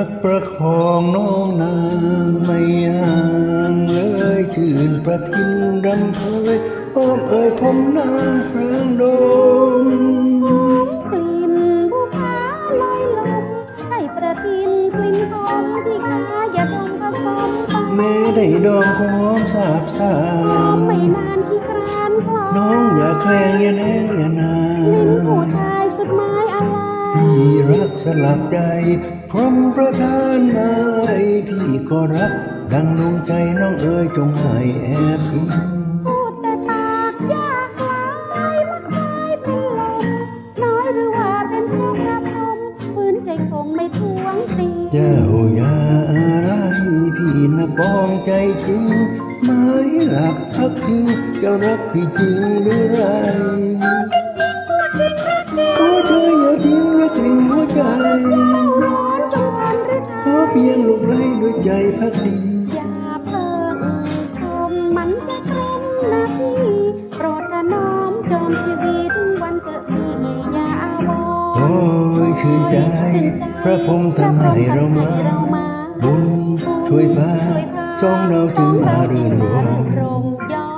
ักประคองน้องนางไม่ยางเลยชื่นประทินรำเพยอ้อมเอ่ยผมนางพรางโดลิ่นบุพาลอยลมใช่ประทินกลิ่นหอมที่ขาอย่าดงผสมแม่ได้ดองหอมสาบสามไม่นานที่ครานคลาน้องอย่าแคลงอย่าแนงอย่านานลิ้นผู้ชายสุดไม้อัน รพี่รักสลับใจพร้อมประทานมาให้พี่ก็รัก ดังดวงใจน้องเอ๋ยจงไม่แอบอิงพูดแต่ปากอยากลายมักกลายเป็นลมน้อยหรือว่าเป็นเพราะพระพรหมฝืนใจคงไม่ทวงตีเจ้าอย่าอะไรพี่นะปองใจจริงหมายหลักพักพิงเจ้ารักพี่จริงหรือไรขอเธอ อย่าทิ้งยักริมหัวใจร้อนจงวันหรือขไทอยเพียงลูกไล่ด้วยใจพักดี อย่าเพิ่งชมมันจะตรงนะพี่โปรดถนอมจอมชีวิตถึงวันเกิดพี่อย่าอาวรโอ้ยชื่นใจ พระพรหมท่านให้เรามาบุญช่วยพาสองเราจึงมารื่นรมยอ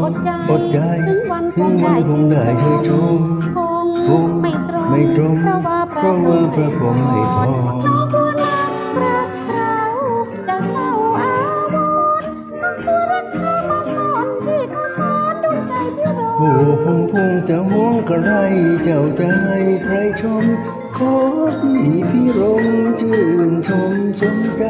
มอดใจ ถึงวันคงได้ชื่นชมคง ไม่ตรงไม่ตรงเพราะว่าพเพระราะว่าพระพรหมให้พรน้องกลัวนักรักเราจะเศร้าอาวรณ์น้องกลัวรักแม่มาสอนพี่ก็สอนดวงใจพี่รอโอ้พงพงจะห่วงกระไร เจ้าจะให้ใครชม ขอพี่พี่รมชื่นชมสนใจ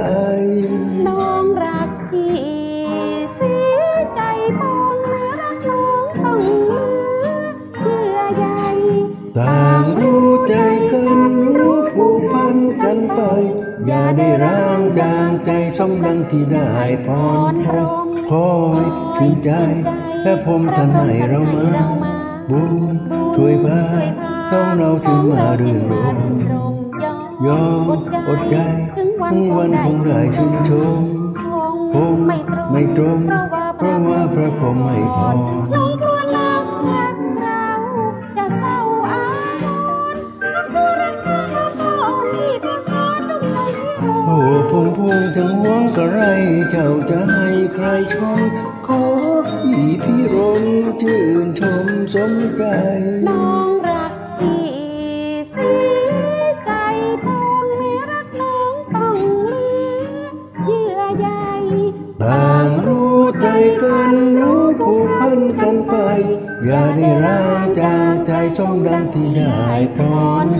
อย่าได้ร้างจางใจสมดังที่ได้พรพรคอยชื่นใจ และผมท่านให้เรามาบุญช่วยพาสองเราถึงมารื่นรมยอมอดใจถึงวันคงได้ชื่นชมคงไม่ตรงเพราะว่าพระพรหมให้พร เจ้าจะให้ใครชมขอพี่พี่รมชื่นชมสมใจ น้องรักพี่เสียใจปองไม่รักน้องต้องเหลือเยื่อใยต่างรู้ใจกันรู้ผูกพันกันไป อย่าได้ร้างจางใจสมดังที่ได้พรพรหม